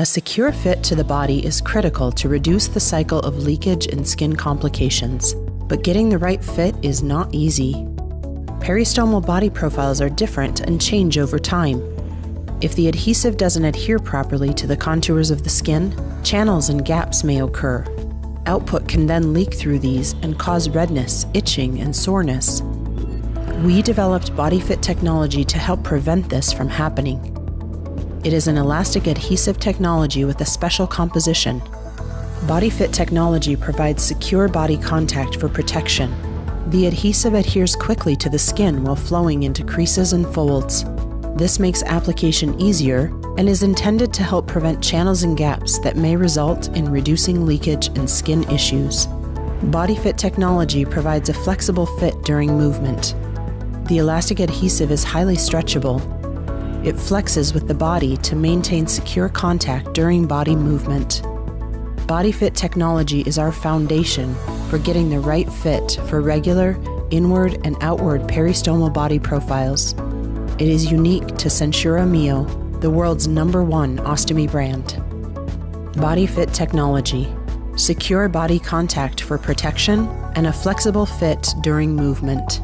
A secure fit to the body is critical to reduce the cycle of leakage and skin complications, but getting the right fit is not easy. Peristomal body profiles are different and change over time. If the adhesive doesn't adhere properly to the contours of the skin, channels and gaps may occur. Output can then leak through these and cause redness, itching, and soreness. We developed BodyFit technology to help prevent this from happening. It is an elastic adhesive technology with a special composition. BodyFit technology provides secure body contact for protection. The adhesive adheres quickly to the skin while flowing into creases and folds. This makes application easier and is intended to help prevent channels and gaps that may result in reducing leakage and skin issues. BodyFit technology provides a flexible fit during movement. The elastic adhesive is highly stretchable it flexes with the body to maintain secure contact during body movement. BodyFit technology is our foundation for getting the right fit for regular, inward, and outward peristomal body profiles. It is unique to Sensura Mio, the world's number one ostomy brand. BodyFit technology secure body contact for protection and a flexible fit during movement.